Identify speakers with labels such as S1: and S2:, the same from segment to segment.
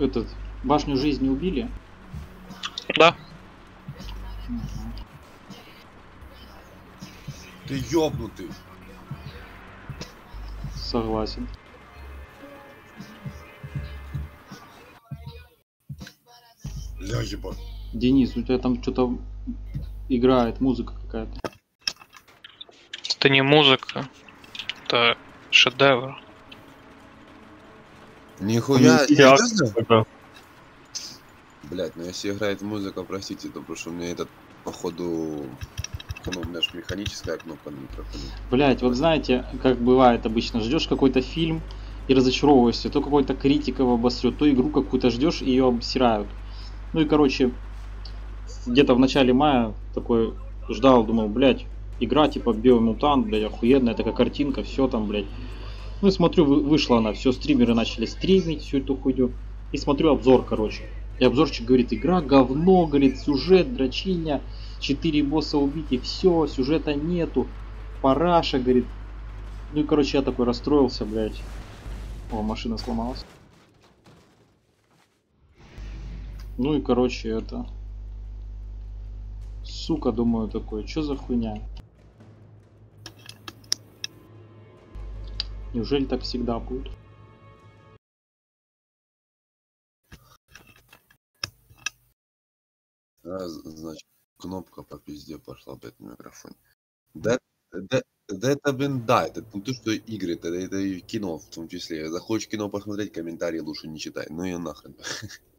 S1: этот башню жизни убили?
S2: Да.
S3: Ты ёбнутый.
S1: Согласен.
S3: Ля, ебать.
S1: Денис, у тебя там что-то играет, музыка какая-то.
S2: Это не музыка. Это шедевр.
S3: Нихуя, серьезно? Блять, ну если играет музыка, простите, то потому что у меня этот, походу, ну, у меня ж механическая кнопка на микрофоне.
S1: Блять, вот знаете, как бывает обычно, ждешь какой-то фильм и разочаровываешься, то какой-то критик его обосрет, то игру какую-то ждешь и ее обсирают. Ну и короче, где-то в начале мая такой ждал, думал, блять, игра типа Биомутант, блядь, охуенная такая картинка, все там, блядь. Ну смотрю, вы- вышла она, все, стримеры начали стримить всю эту хуйню. И смотрю обзор, короче. И обзорчик говорит, игра говно, говорит, сюжет, дрочильня, 4 босса убить и все, сюжета нету, параша, говорит. Ну и короче, я такой расстроился, блядь. О, машина сломалась. Ну и короче, это... Сука, думаю, такой, что за хуйня? Неужели так всегда будет?
S3: А, значит, кнопка по пизде пошла, блядь, на микрофоне. Да, да, да это, блин, да, это не то, что игры, это, это и кино в том числе. Захочешь кино посмотреть, комментарии лучше не читай. Ну и нахрен.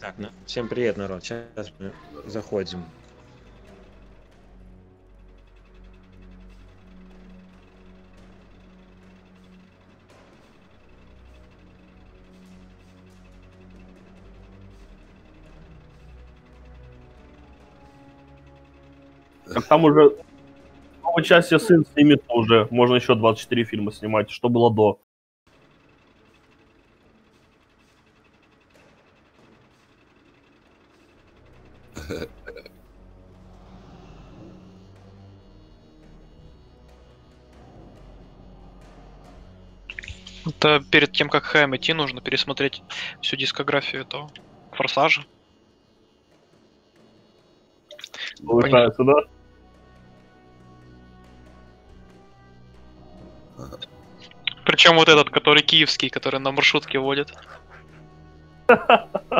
S4: Так, ну, всем привет, народ. Сейчас мы заходим.
S5: Так там уже в новой части сын снимет уже. Можно еще 24 фильма снимать, что было до.
S2: Перед тем, как Хэм идти, нужно пересмотреть всю дискографию этого форсажа.
S5: Получается, да?
S2: Причем вот этот, который киевский, который на маршрутке водит.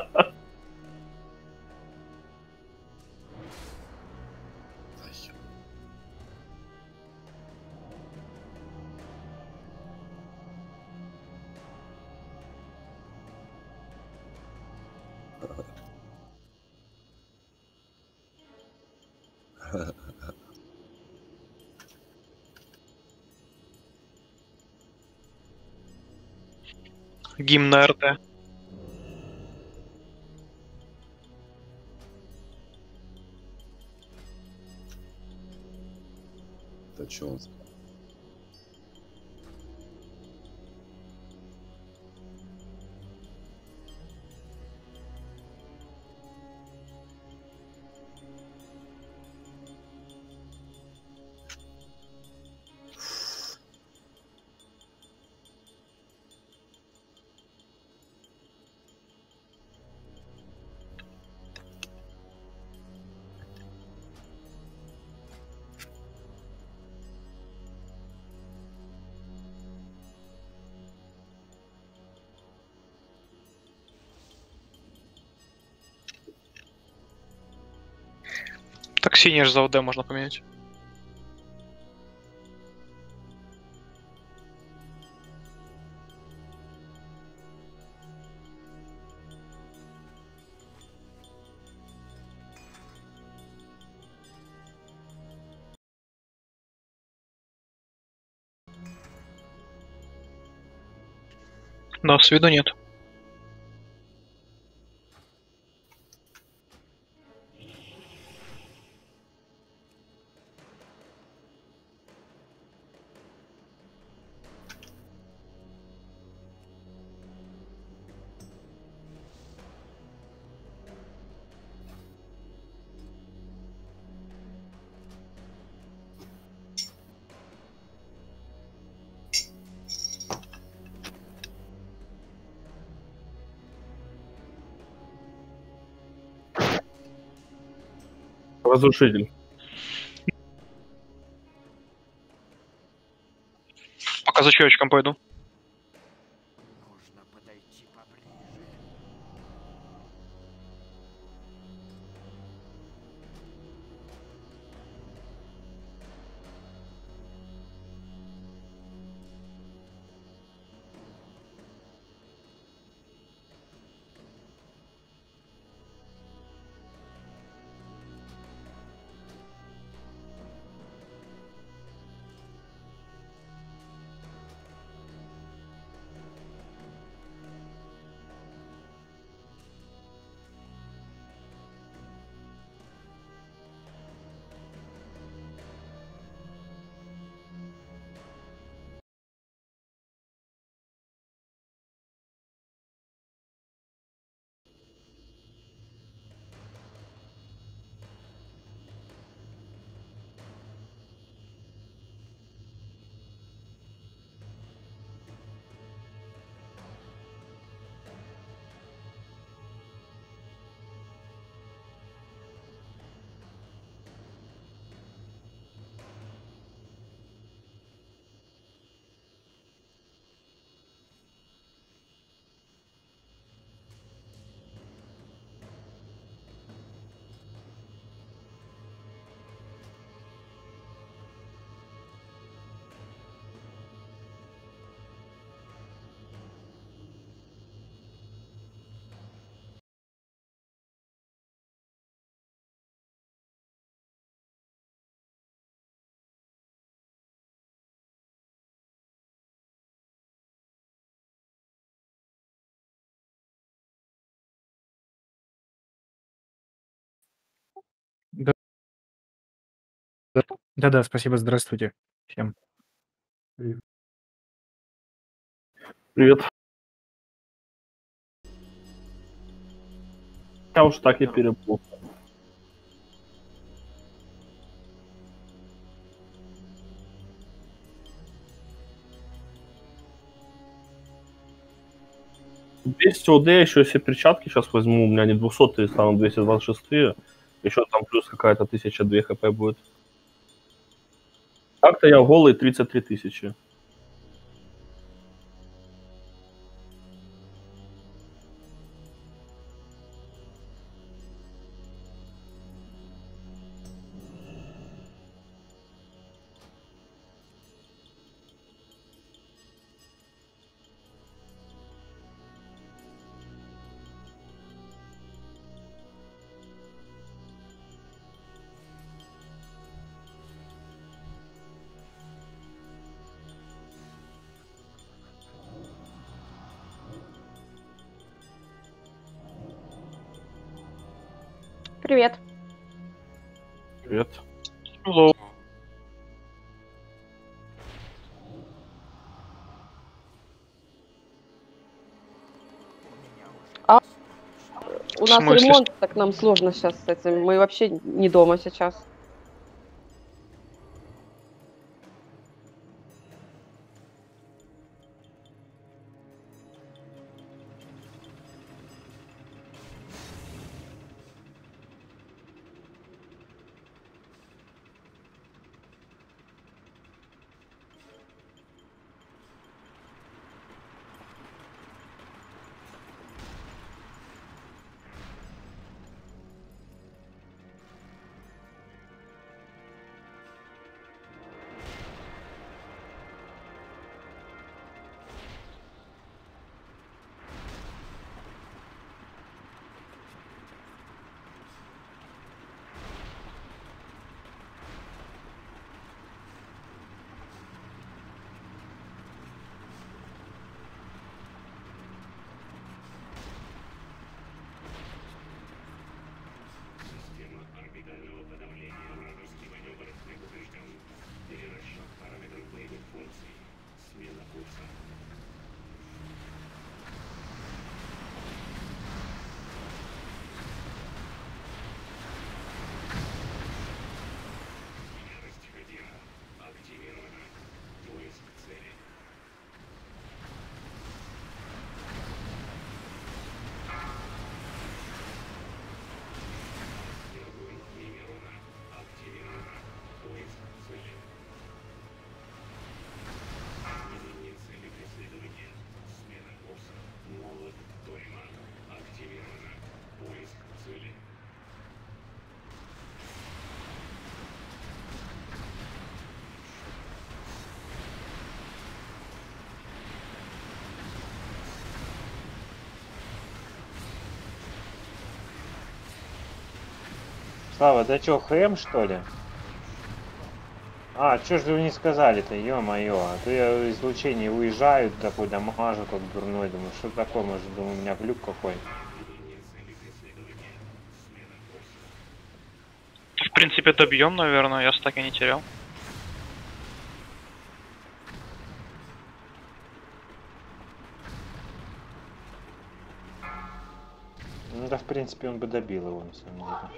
S2: Гимн РТ.
S3: Это чё он?
S2: Синий же за ОД можно поменять. Но с виду нет.
S5: Разрушитель.
S2: Пока за чаечком пойду.
S6: Да-да, спасибо, здравствуйте всем.
S5: Привет. Я уж так и перепутал. Двести ОД, еще все перчатки сейчас возьму, у меня не 200 станут 226 еще там плюс какая-то тысяча две хп будет. Так-то я голый 33 тысячи.
S7: У нас
S2: смысле?
S7: ремонт, так нам сложно сейчас с этим. Мы вообще не дома сейчас.
S4: Слава, да чё, ХМ что ли? А, чё ж вы не сказали-то, ё-моё, а то я излучение уезжаю, такой дамажу как дурной, думаю, что такое, может, думаю, у меня глюк какой.
S2: В принципе, добьем, наверное, я стаки не терял.
S4: Ну да, в принципе, он бы добил его, на самом деле.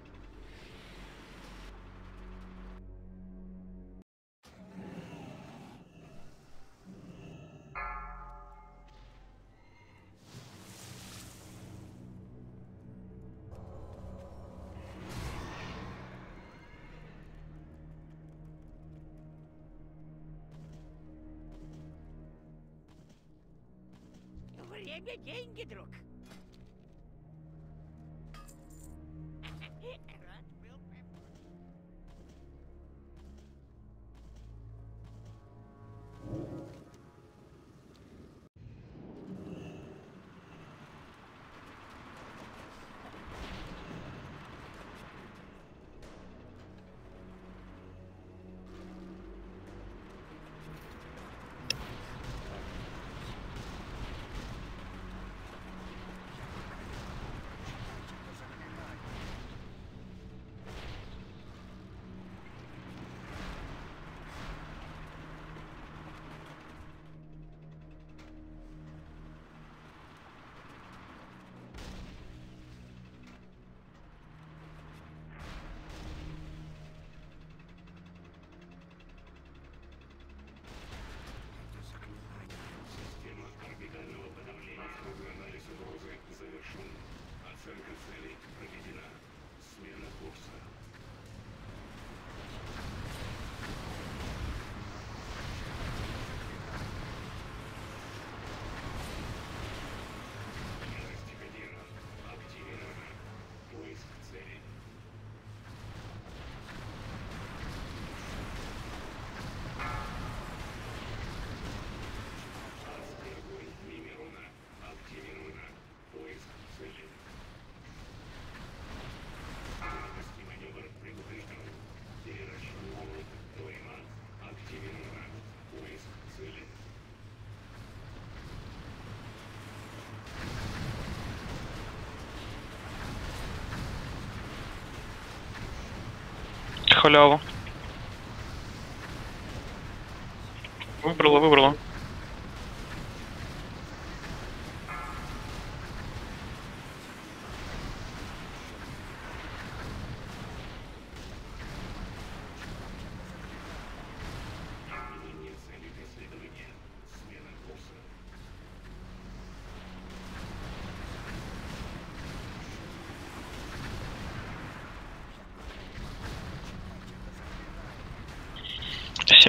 S8: freely.
S2: Халява. Выбрала, выбрала.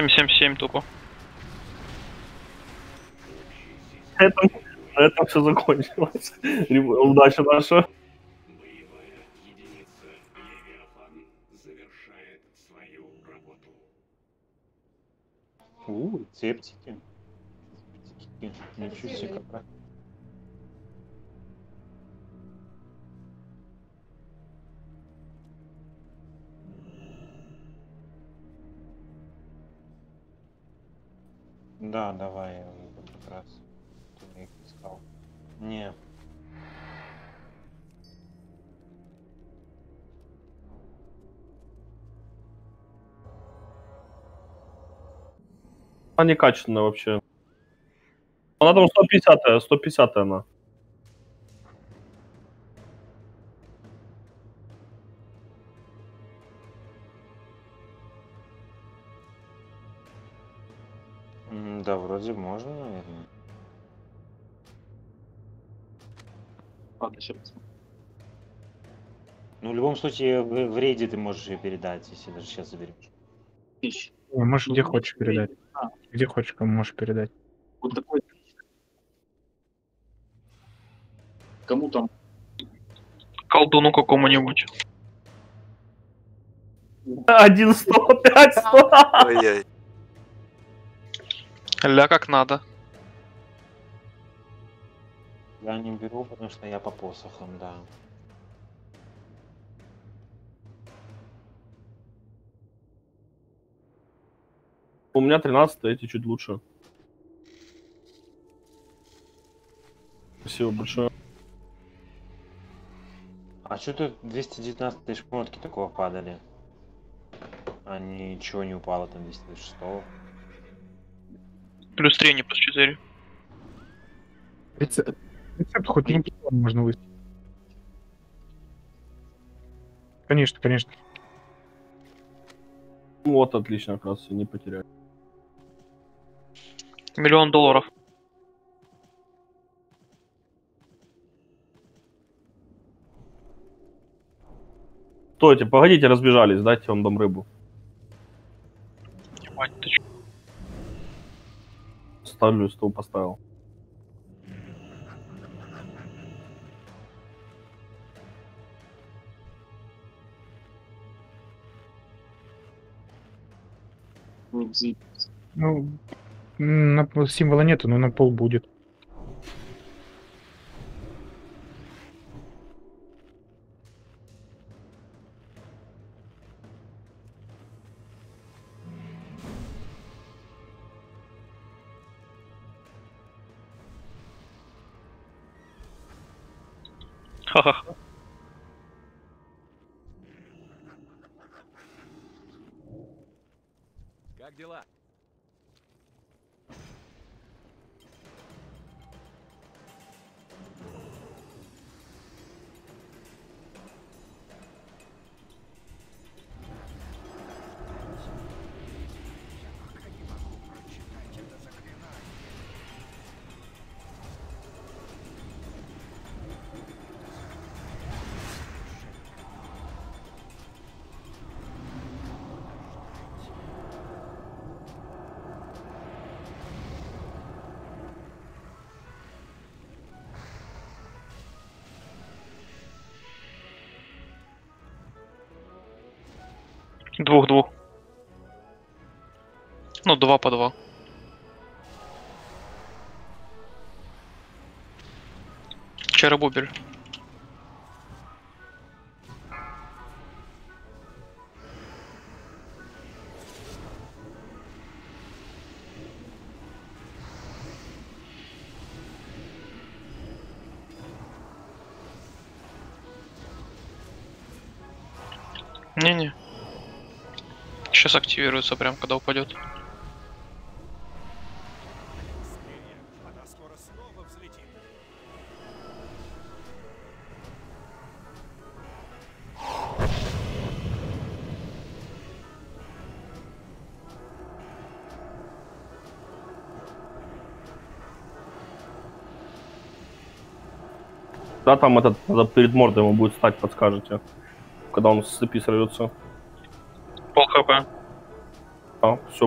S2: Семь, семь, семь тупо.
S5: На этом, на этом все закончилось. Удачи наша.
S4: У. Рецептики. Ничего себе, Да, давай, я как раз. Ты их искал. Не.
S5: Она некачественная вообще. Она там 150 150 она.
S4: Любом случае, в, в рейде ты можешь ее передать, если даже сейчас заберешь.
S6: Ну, Можешь где
S1: Ну,
S6: хочешь передать.
S1: а.
S6: Где хочешь, кому можешь передать.
S1: Вот такой. Кому там?
S2: Колдуну какому-нибудь.
S5: Один 100, 5 100.
S9: Ой-ой.
S2: Ля как надо.
S4: Я не беру, потому что я по посохам, да.
S5: У меня 13 эти чуть лучше. Спасибо большое.
S4: А что тут 219 шмотки такого падали? А ничего не упало там 226
S2: Плюс 3, не плюс 4.
S6: Рецепт, рецепт хоть не можно выставить. Конечно, конечно.
S5: Вот, отлично, оказывается, не потеряли.
S2: Миллион долларов.
S5: Стойте, погодите, разбежались, дайте вам дом рыбу.
S2: Ебать, ты?
S5: Ставлю, стол поставил.
S6: Ну, на, символа нету, но на пол будет.
S2: Двух-двух. Ну, два по два. Черебубель. Не-не. Сейчас активируется прям когда упадет.
S9: Она скоро снова взлетит.
S5: Да, там этот, надо перед мордой ему будет стать, подскажете. Когда он с цепи сорвется.
S2: Пол хп.
S5: А, все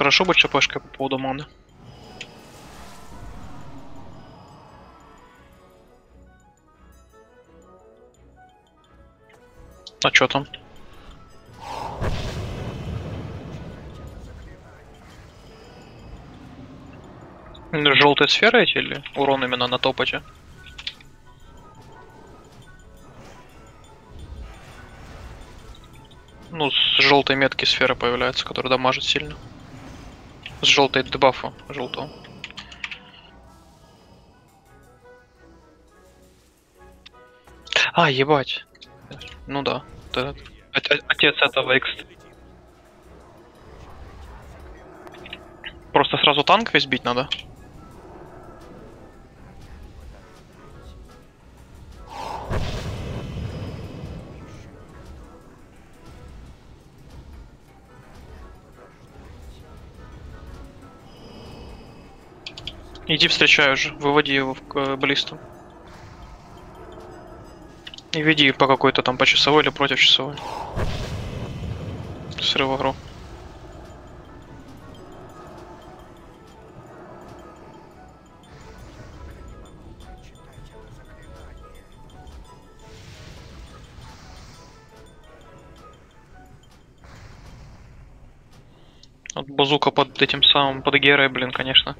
S2: хорошо бы ЧПшка по поводу маны. А чё там? Желтые сферы эти или урон именно на топоте? Ну, с желтой метки сфера появляется, которая дамажит сильно. С желтой дебафа желтого. А, ебать. Ну да. о- Отец этого X. Просто сразу танк весь бить надо. Иди встречай уже, выводи его к баллисту. И веди по какой-то там по часовой или против часовой. Срыв игру. Вот базука под этим самым, под Герой, блин, конечно.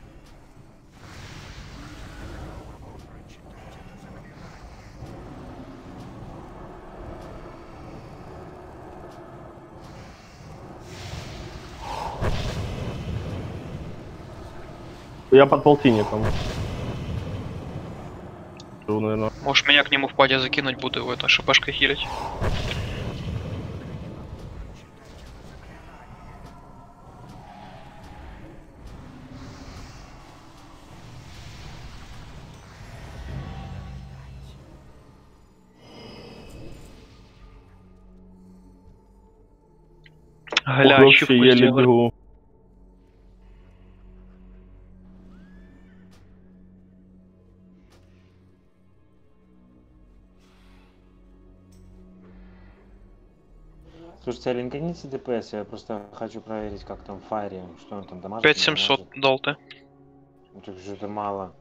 S5: Я под полтинником. Наверное.
S2: Можешь меня к нему в паде закинуть, буду его это шипашкой хилить. Гля, в
S5: еле бегу.
S4: Слушайте, а линканите ДПС, я просто хочу проверить, как там в Файре, что он там дамажит.
S2: 5700 дал ты.
S4: Это что-то мало.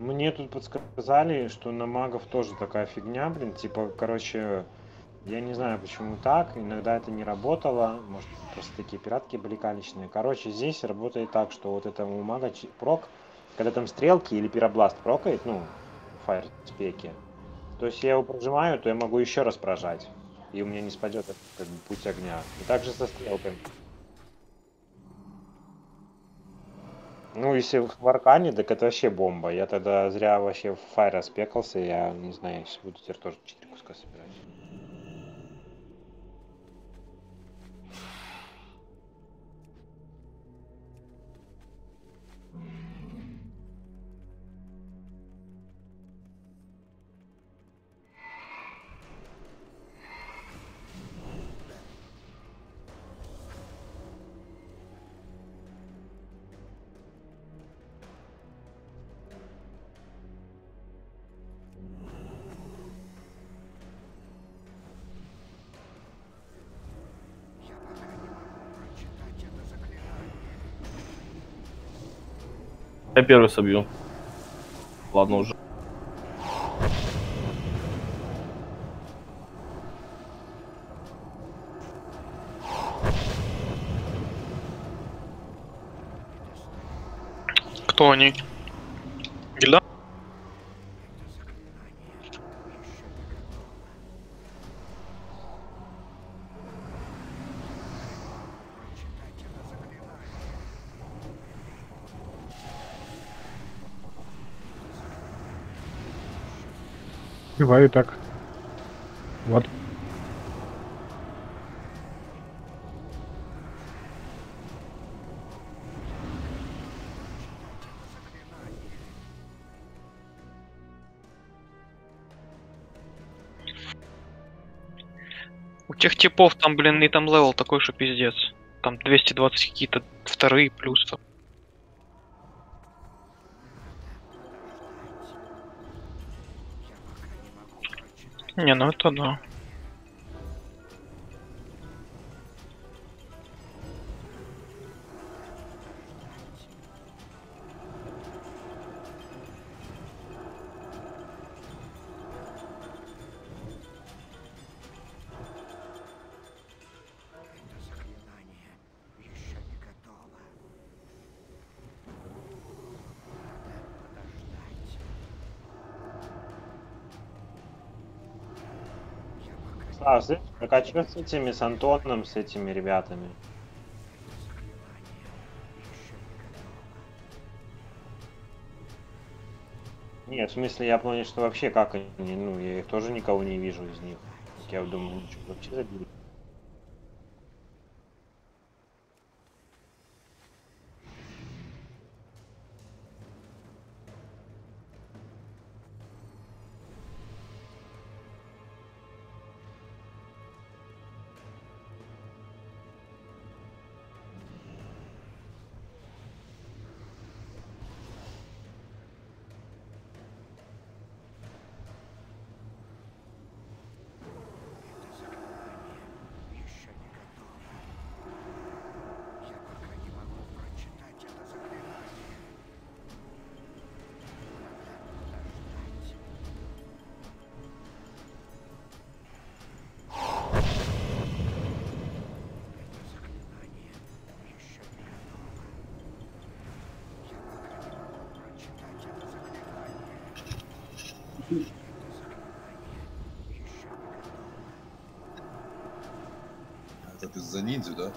S4: Мне тут подсказали, что на магов тоже такая фигня, блин, типа, короче, я не знаю, почему так, иногда это не работало, может, просто такие пиратки были калечные. Короче, здесь работает так, что вот это у мага прок, когда там стрелки или пиробласт прокает, ну, фаер спеки, то есть я его прожимаю, то я могу еще раз прожать, и у меня не спадет как бы, путь огня. И также со стрелками. Ну, если в Аркане, так это вообще бомба. Я тогда зря вообще в фаер спекался, я не знаю, сейчас буду теперь тоже 4 куска собирать.
S5: Я первый собью. Ладно уже.
S6: Успеваю так. Вот.
S2: У тех типов там, блин, и там level такой, что пиздец. Там 220 какие-то вторые плюс. там. Не, ну это да.
S4: Чё с этими, с Антоном, с этими ребятами? Нет, в смысле, я понял, что вообще как они, ну, я их тоже никого не вижу из них. Я думаю, ну, что, вообще забили.
S8: Это
S3: ты за ниндзю, да?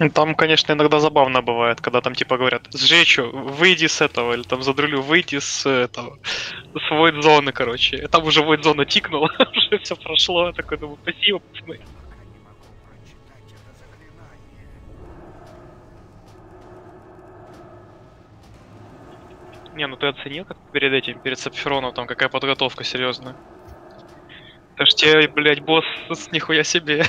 S2: Ну, Там, конечно, иногда забавно бывает, когда там типа говорят, сжечу, выйди с этого, или там задрулю, выйди с этого, с зоны, короче. И Там уже void зона тикнула, уже все прошло, я такой думаю, спасибо, пацаны.
S8: Не,
S2: ну ты оценил, как перед этим, перед Сапфироном, там какая подготовка серьезная. Это ж тебе, блядь, босс с нихуя себе.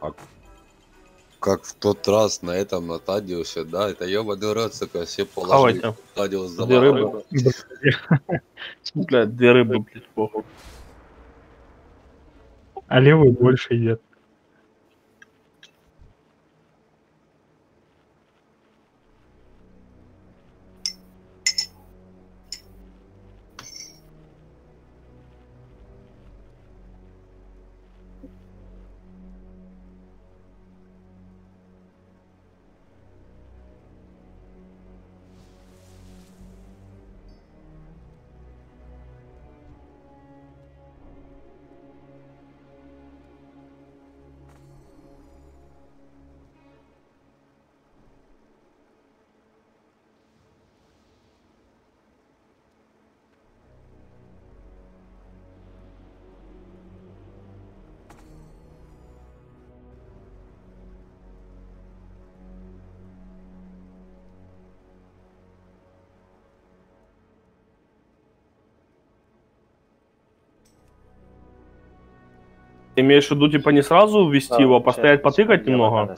S3: А как в тот раз на этом на Тадиусе, да, это ёбаный рот, сука, все положили.
S5: Хавайте.
S3: Тадиус
S5: Две
S3: забрал
S5: рыбы. Блядь, две рыбы, блядь, похуй.
S6: А левый больше едят.
S5: Ты имеешь в виду, типа, не сразу ввести его, а постоять, потыкать немного?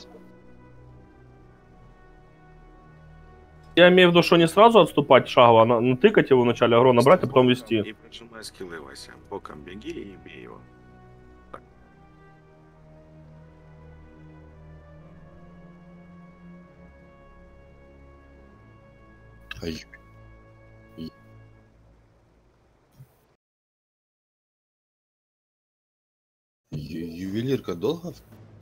S5: Я имею в виду, что не сразу отступать шагово, а на- натыкать его в начале агро, набрать, а потом вести.
S10: И поджимай скиллы, Вася. Боком беги и бей его.
S3: А ю- ю- Ювелирка долго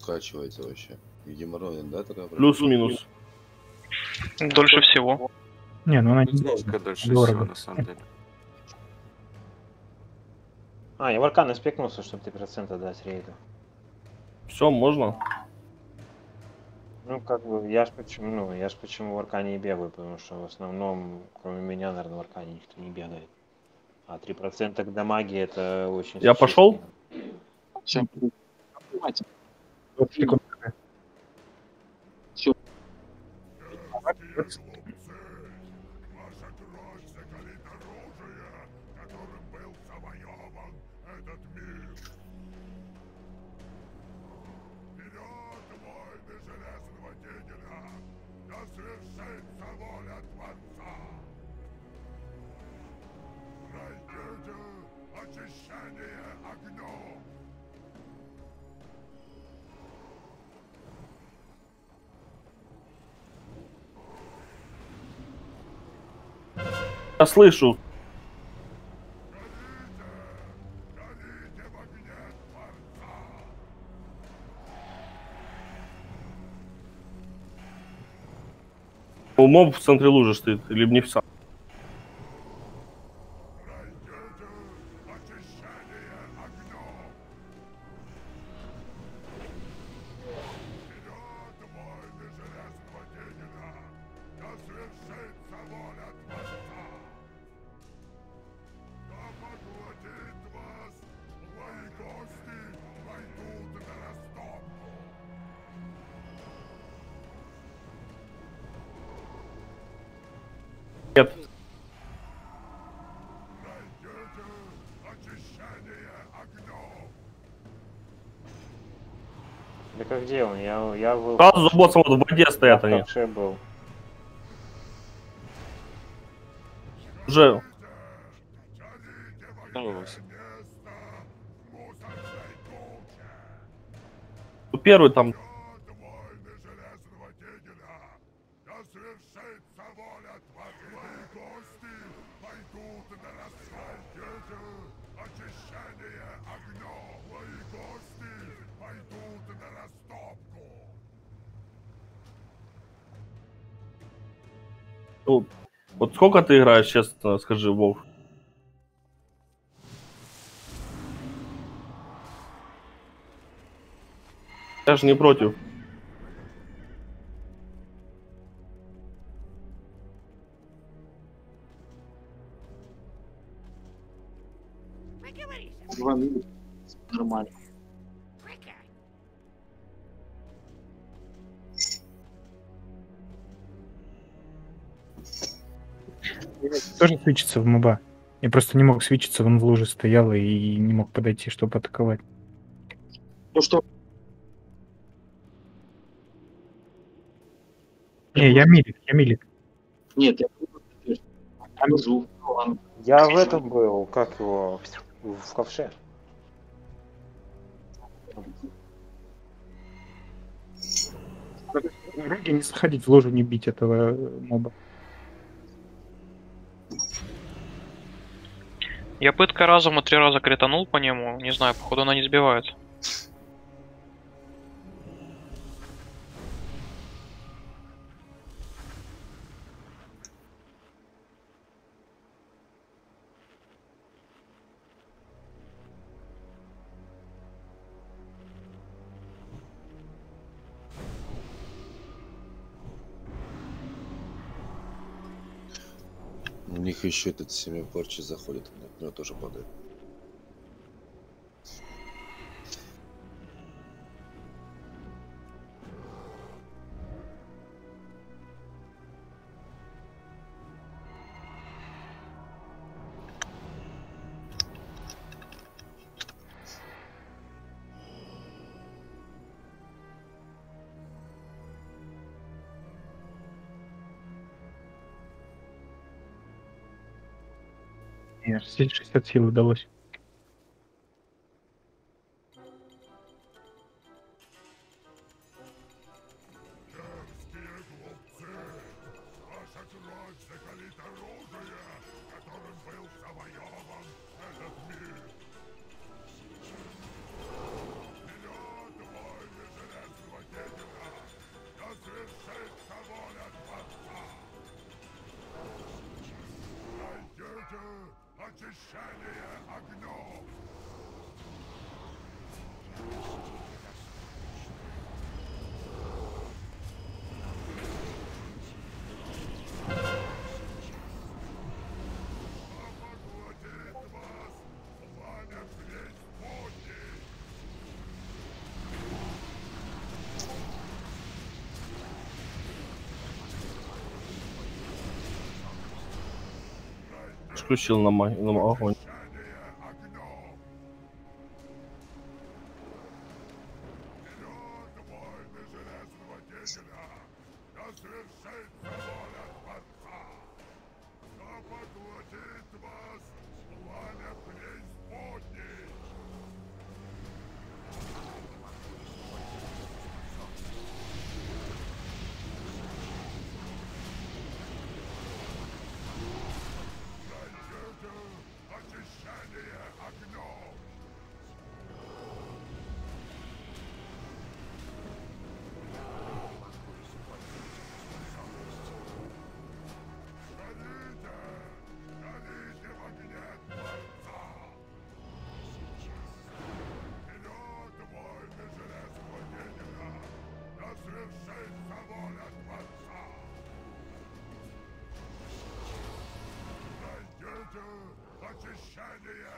S3: вкачивается вообще? Геморройная, да, такая?
S5: Плюс-минус.
S2: Дольше всего.
S6: Не, ну она не
S10: Немножко дольше
S6: Дорого.
S10: всего, на самом деле.
S4: А, я в аркан спекнулся, чтобы 3% дать рейду.
S5: Все, можно.
S4: Ну, как бы, я ж почему, ну, я ж почему в аркане и бегаю, потому что в основном, кроме меня, наверное, в аркане никто не бегает. А 3% к дамаге это очень
S5: Я пошел?
S1: Всем понимаете?
S6: 20 секунд.
S5: Я слышу.
S9: Горите в
S5: центре лужи стоит, или в сам. Сразу за боссом вот в воде стоят
S4: в
S5: они.
S4: был.
S5: Уже
S9: Горите в
S10: Здорово,
S5: ну, вот сколько ты играешь, честно скажи, Вов? Я же не против.
S1: Два минуты. Нормально.
S6: Тоже свечится в моба. Я просто не мог свечиться, он в луже стоял и не мог подойти, чтобы атаковать.
S1: То, что
S6: Не, я милик, я милик.
S1: Нет, я внизу. Ладно.
S4: Я в этом был, как его, в ковше.
S6: Вроде не заходить в ложу, не бить этого моба.
S2: Я пытка разума три раза кританул по нему. Не знаю, походу она не сбивает.
S3: Них еще этот семя порчи заходит, у него тоже падает.
S6: 267 удалось.
S5: включил на нам огонь.
S9: battle of the Shandian!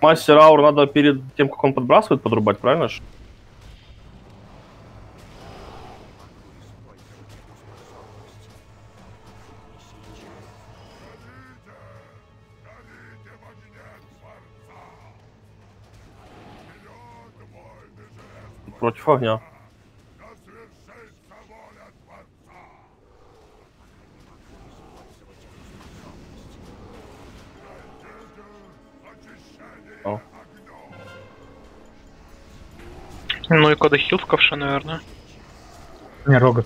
S5: Мастер аур надо перед тем, как он подбрасывает, подрубать, правильно
S9: же?
S5: Против огня.
S2: Кода хил в ковше, наверное.
S6: Не, рога.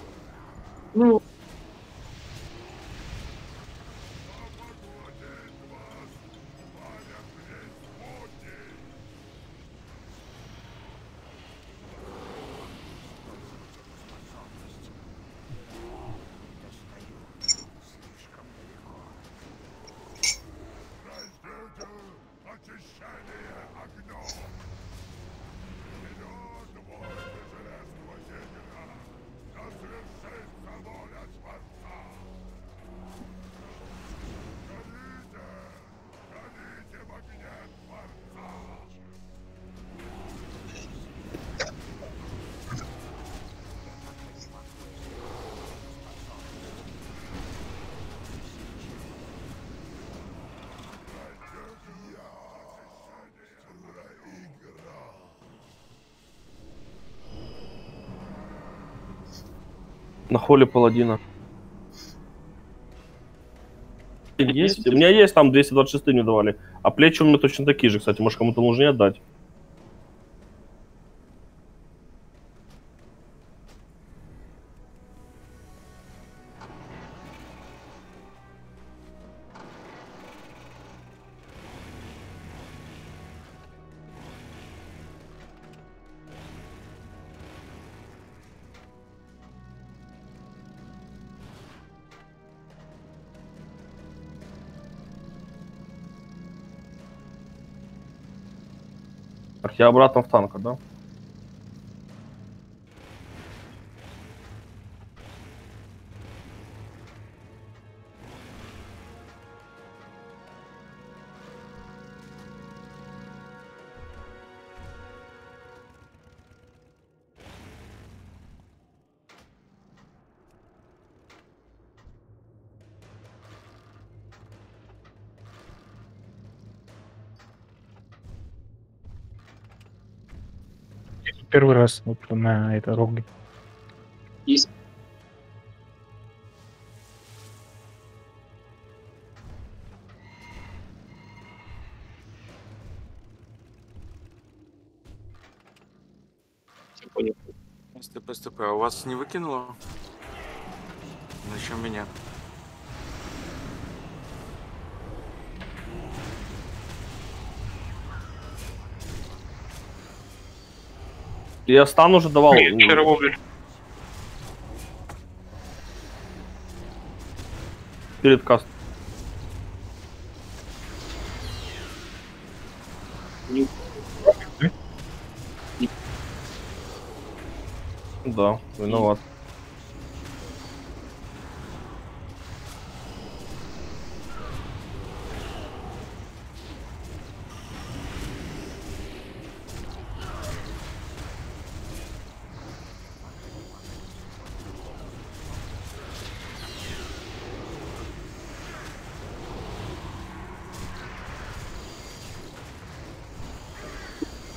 S5: поле паладина. Есть? У меня есть там 226 не давали. А плечи у меня точно такие же, кстати. Может, кому-то нужно отдать. Так, я обратно в танка, да?
S6: Первый раз вот на это роге.
S1: Есть. Понял.
S10: СТП, СТП, а у вас не выкинуло? Зачем меня?
S5: Я стан уже давал.
S2: Нет, вчера.
S5: Перед каст. Да, виноват.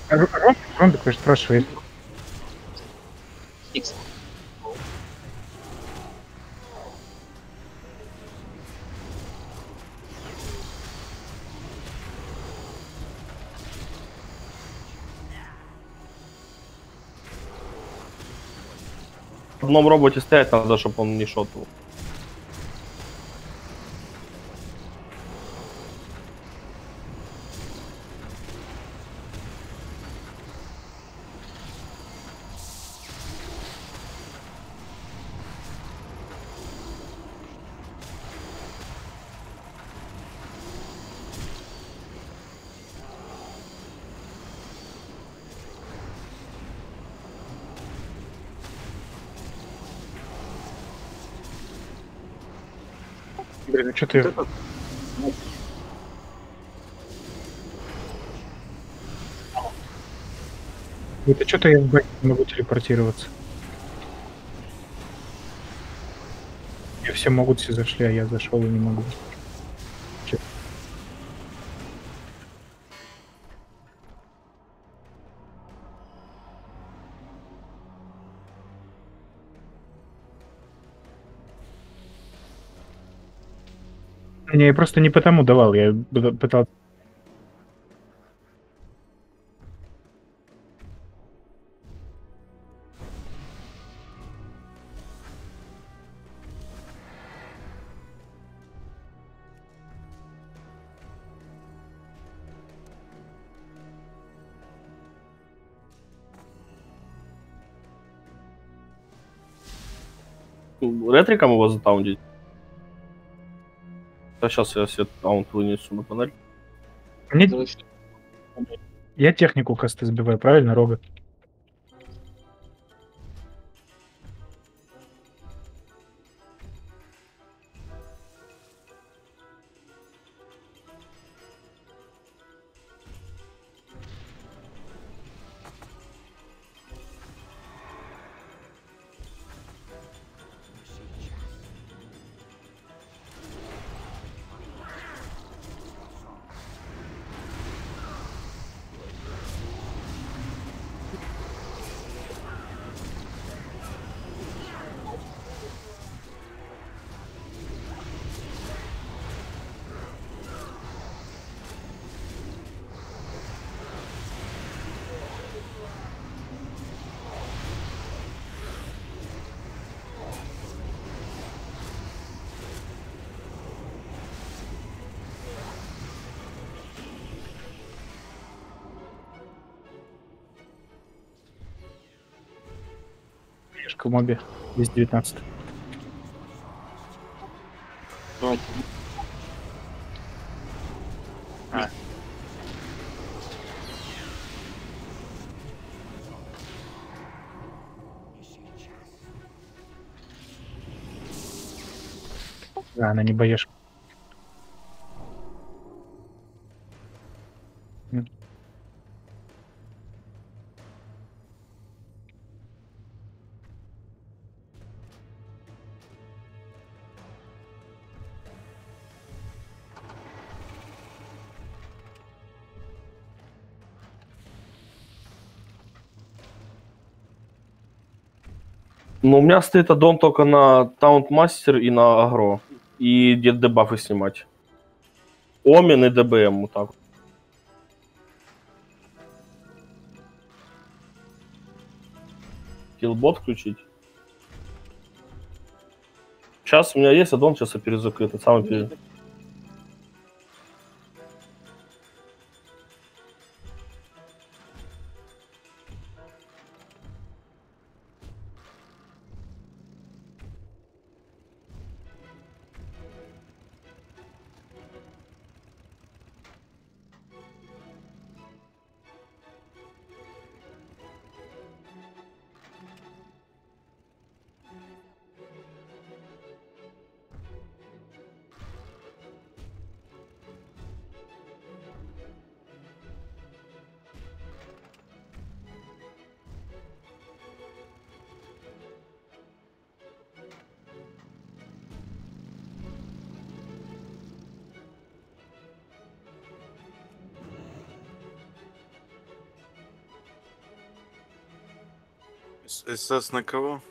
S6: Рон, Рон такой спрашивает,
S1: Икс.
S5: В одном роботе стоять надо, чтобы он не шотал.
S6: Что ты... Это что-то я в баке не могу телепортироваться. И все могут, все зашли, а я зашел и не могу. Я просто не потому давал, я пыта- пытался...
S5: Ретриком его затаунтить? А сейчас я себе таунт вынесу на панель.
S6: Мне- Я технику касты сбиваю, правильно, Рога? мобе. 219.
S1: Давайте. А.
S6: Да, она не боишь.
S5: Ну, у меня стоит аддон только на Таунт Мастер и на Агро. И где дебафы снимать. Омен и ДБМ, вот так. Киллбот включить. Сейчас у меня есть аддон, сейчас я перезакрыт. Самый перез...
S10: С- СС на кого?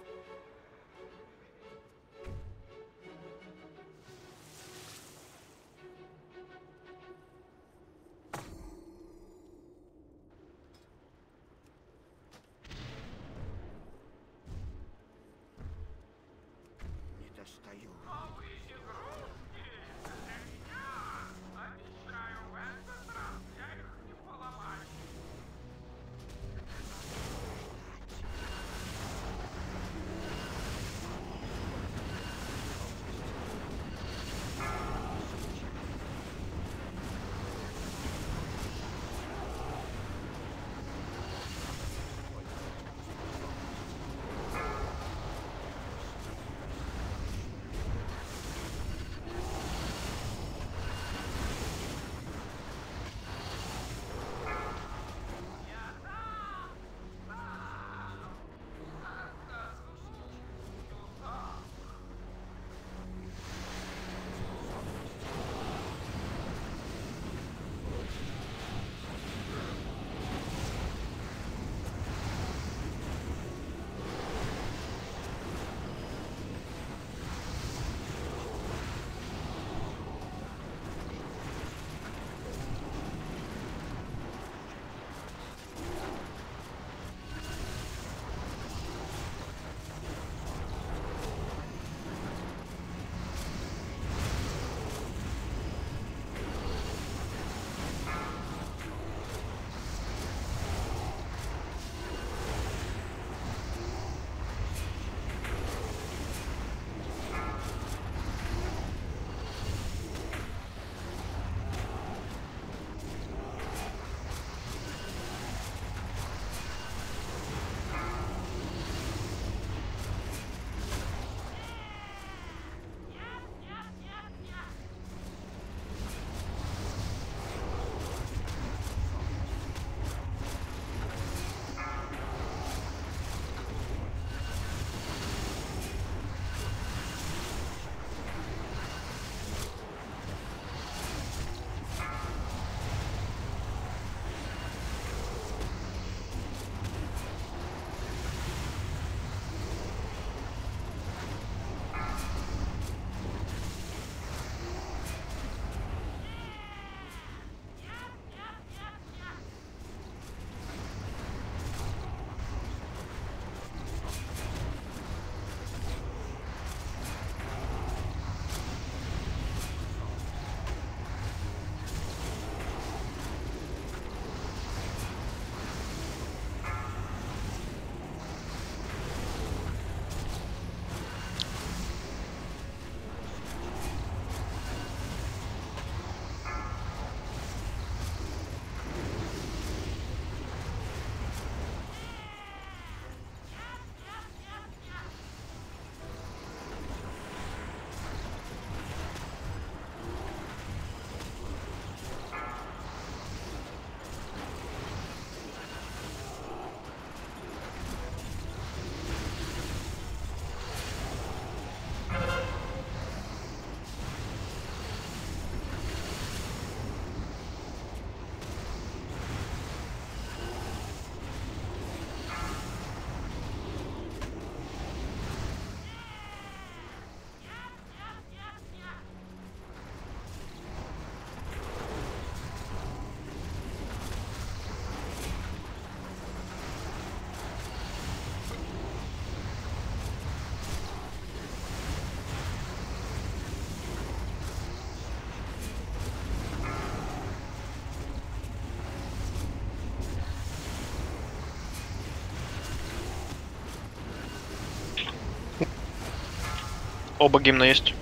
S2: Оба гимна есть.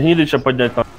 S5: Гнилича поднять надо.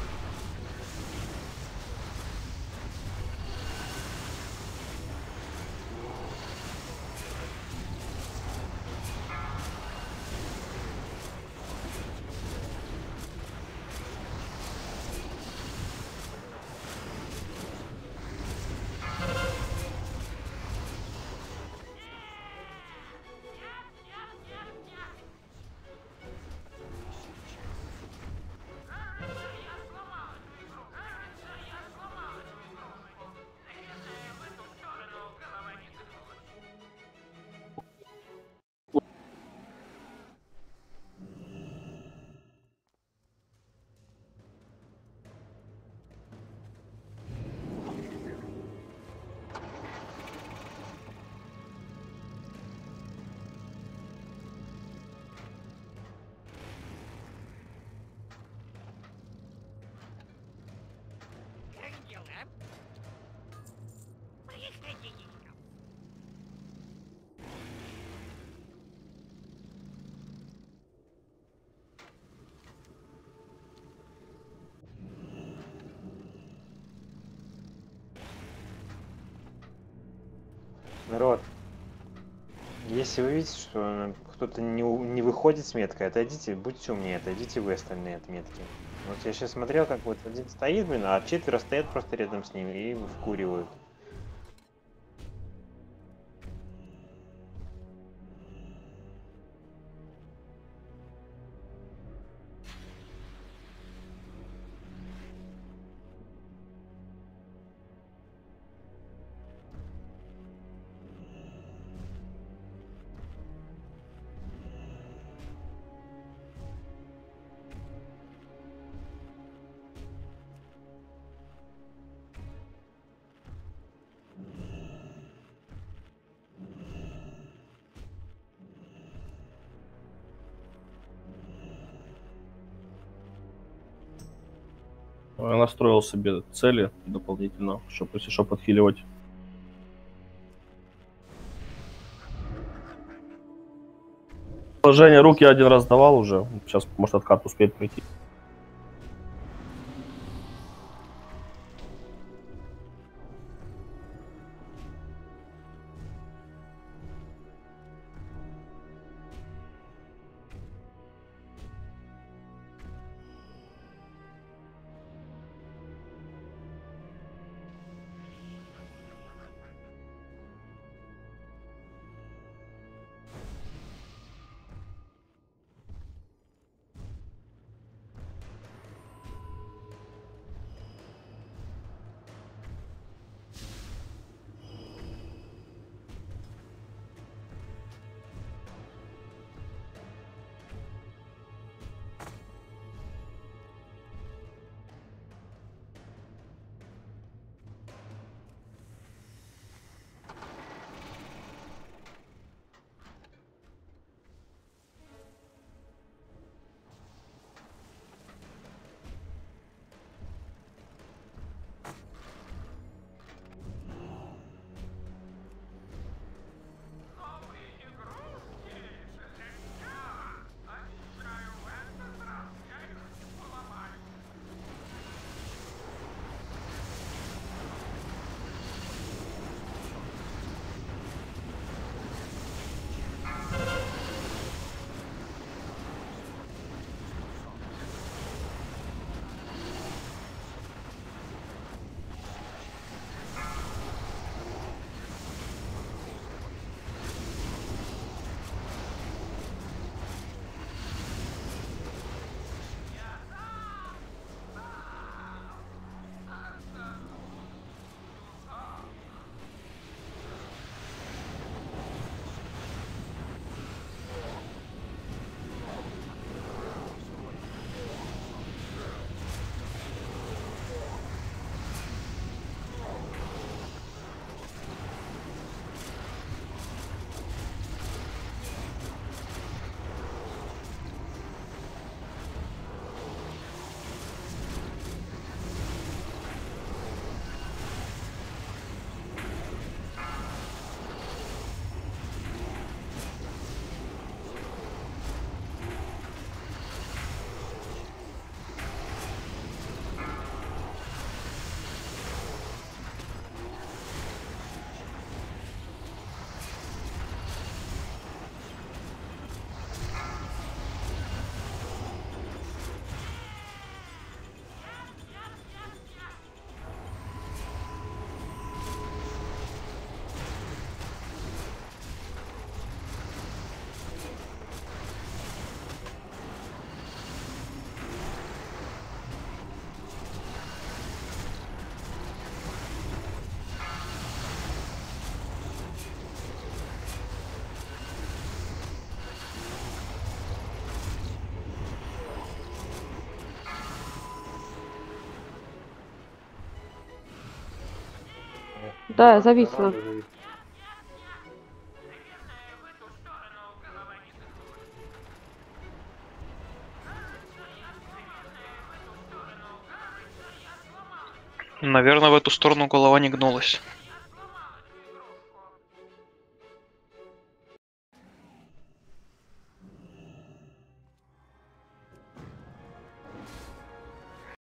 S4: Народ, если вы видите, что кто-то не, не выходит с меткой, отойдите, будьте умнее, отойдите вы остальные от метки. Вот я сейчас смотрел, как вот один стоит, блин, а четверо стоят просто рядом с ним и вкуривают.
S5: Настроил себе цели дополнительно, чтобы если что подхиливать. Положение рук я один раз давал уже. Сейчас, может, откат успеет прийти.
S7: Да, зависло.
S2: Наверное, в эту сторону голова не гнулась.